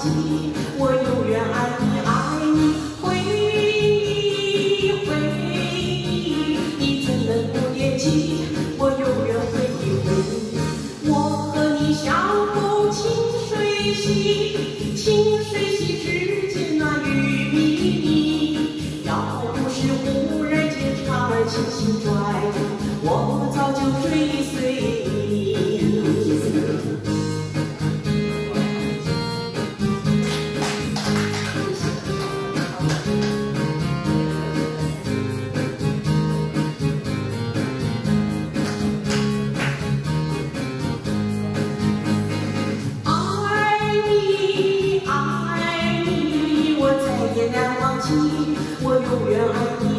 记，我永远爱你，爱你，回忆，回忆，你怎能不惦记？我永远回忆，回忆，我和你相步清水溪，清水溪之间那鱼迷迷，要不是忽然间刹儿轻轻拽，我早就追随你。عقلي ويوم عقلي